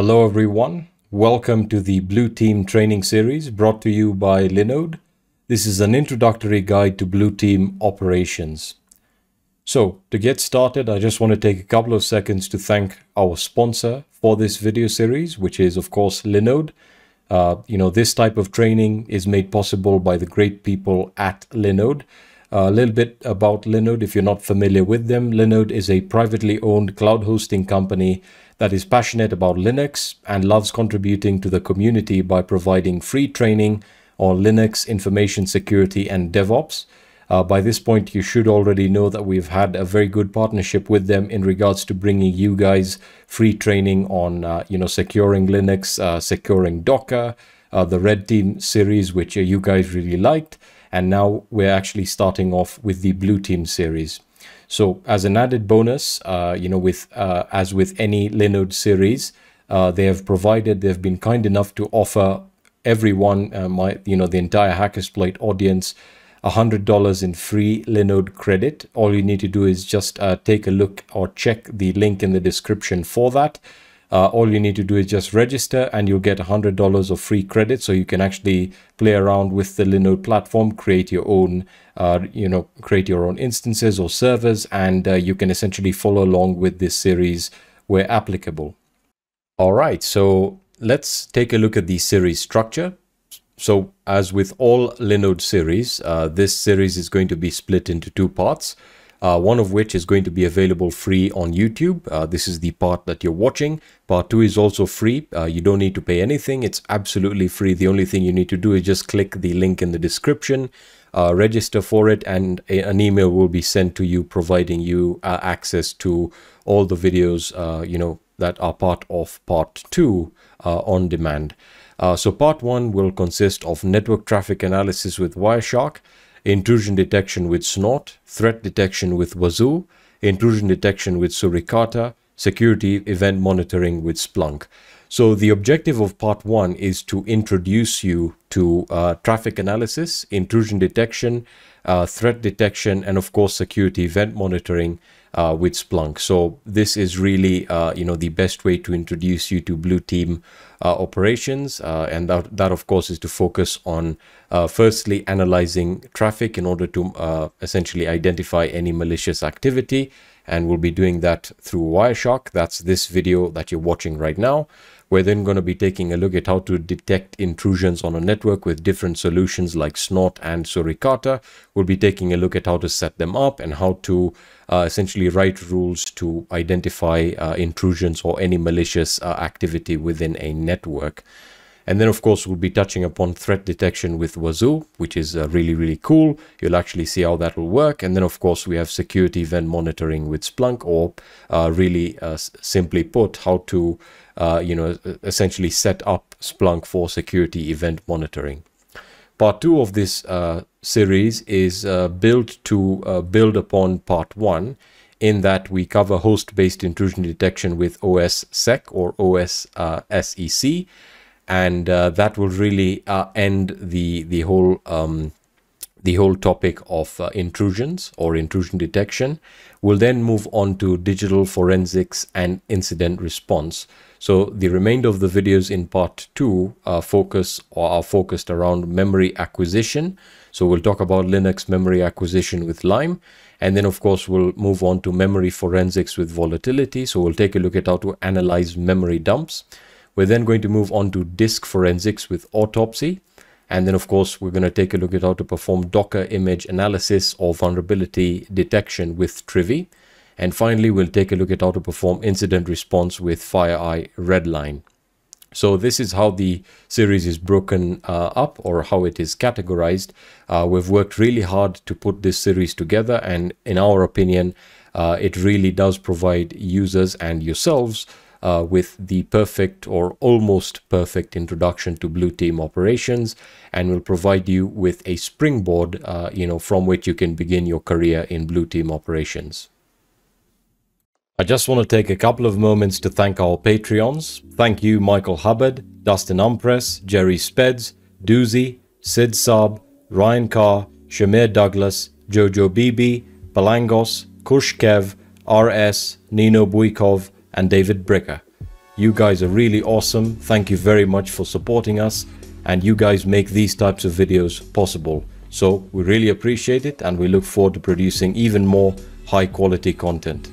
Hello everyone, welcome to the Blue Team training series brought to you by Linode. This is an introductory guide to Blue Team operations. So to get started, I just want to take a couple of seconds to thank our sponsor for this video series, which is of course Linode. Uh, you know, this type of training is made possible by the great people at Linode. A little bit about Linode if you're not familiar with them. Linode is a privately owned cloud hosting company that is passionate about Linux and loves contributing to the community by providing free training on Linux information security and DevOps. Uh, by this point, you should already know that we've had a very good partnership with them in regards to bringing you guys free training on, uh, you know, securing Linux, uh, securing Docker, uh, the Red Team series, which uh, you guys really liked. And now we're actually starting off with the Blue Team series. So as an added bonus, uh, you know, with as with any Linode series, they have provided, they've been kind enough to offer everyone, my, you know, the entire Hackersploit audience, $100 in free Linode credit. All you need to do is just uh, take a look or check the link in the description for that. Uh, all you need to do is just register and you'll get $100 of free credit so you can actually play around with the Linode platform, create your own, uh, you know, create your own instances or servers and uh, you can essentially follow along with this series where applicable. All right, so let's take a look at the series structure. So as with all Linode series, uh, this series is going to be split into two parts. Uh, one of which is going to be available free on YouTube. Uh, this is the part that you're watching. Part two is also free. Uh, you don't need to pay anything. It's absolutely free. The only thing you need to do is just click the link in the description, uh, register for it, and a, an email will be sent to you providing you uh, access to all the videos, uh, you know, that are part of part two on demand. So part one will consist of network traffic analysis with Wireshark, intrusion detection with Snort, threat detection with Wazuh, intrusion detection with Suricata, security event monitoring with Splunk. So the objective of part one is to introduce you to uh, traffic analysis, intrusion detection, uh, threat detection, and of course security event monitoring uh, with Splunk. So this is really, uh, you know, the best way to introduce you to blue team uh, operations. Uh, and that, that, of course, is to focus on uh, firstly analyzing traffic in order to uh, essentially identify any malicious activity. And we'll be doing that through Wireshark. That's this video that you're watching right now. We're then going to be taking a look at how to detect intrusions on a network with different solutions like Snort and Suricata. We'll be taking a look at how to set them up and how to uh, essentially write rules to identify uh, intrusions or any malicious uh, activity within a network. And then, of course, we'll be touching upon threat detection with Wazuh, which is uh, really, really cool. You'll actually see how that will work. And then, of course, we have security event monitoring with Splunk, or uh, really uh, simply put, how to, uh, you know, essentially set up Splunk for security event monitoring. Part two of this uh, series is uh, built to build upon part one in that we cover host-based intrusion detection with OSSEC or OSSEC and uh, that will really uh, end the the whole um, the whole topic of uh, intrusions or intrusion detection. We'll then move on to digital forensics and incident response. So the remainder of the videos in part two uh, focus or are focused around memory acquisition. So we'll talk about Linux memory acquisition with LiME. And then of course we'll move on to memory forensics with volatility. So we'll take a look at how to analyze memory dumps. We're then going to move on to disk forensics with autopsy. And then, of course, we're going to take a look at how to perform Docker image analysis or vulnerability detection with Trivy. And finally, we'll take a look at how to perform incident response with FireEye Redline. So this is how the series is broken uh, up or how it is categorized. Uh, we've worked really hard to put this series together and in our opinion, uh, it really does provide users and yourselves uh, with the perfect or almost perfect introduction to blue team operations and will provide you with a springboard uh, you know from which you can begin your career in blue team operations I just want to take a couple of moments to thank our Patreons. Thank you, Michael Hubbard, Dustin Umpress, Jerry Speds, Doozy, Sid Saab, Ryan Carr, Shamir Douglas, Jojo Bibi, Balangos, Kushkev, RS, Nino Buikov, and David Bricker. You guys are really awesome. Thank you very much for supporting us and you guys make these types of videos possible. So we really appreciate it and we look forward to producing even more high quality content.